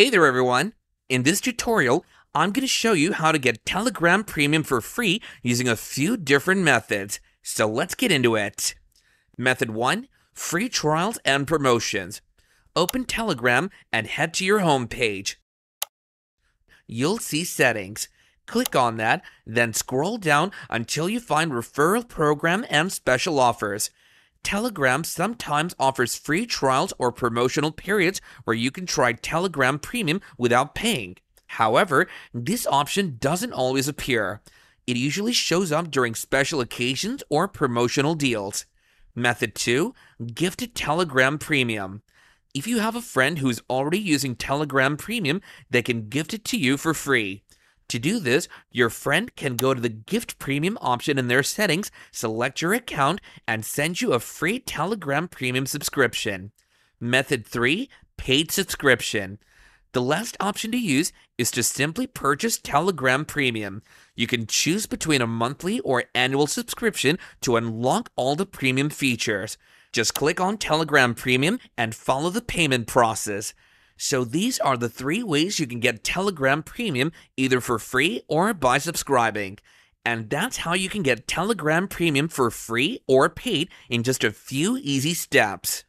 Hey there everyone! In this tutorial, I'm going to show you how to get Telegram Premium for free using a few different methods. So let's get into it. Method 1. Free trials and promotions. Open Telegram and head to your home page. You'll see settings. Click on that, then scroll down until you find referral program and special offers. Telegram sometimes offers free trials or promotional periods where you can try Telegram Premium without paying. However, this option doesn't always appear. It usually shows up during special occasions or promotional deals. Method 2 Gifted Telegram Premium. If you have a friend who's already using Telegram Premium, they can gift it to you for free. To do this, your friend can go to the gift premium option in their settings, select your account, and send you a free Telegram Premium subscription. Method 3 Paid subscription. The last option to use is to simply purchase Telegram Premium. You can choose between a monthly or annual subscription to unlock all the premium features. Just click on Telegram Premium and follow the payment process. So these are the three ways you can get Telegram Premium either for free or by subscribing. And that's how you can get Telegram Premium for free or paid in just a few easy steps.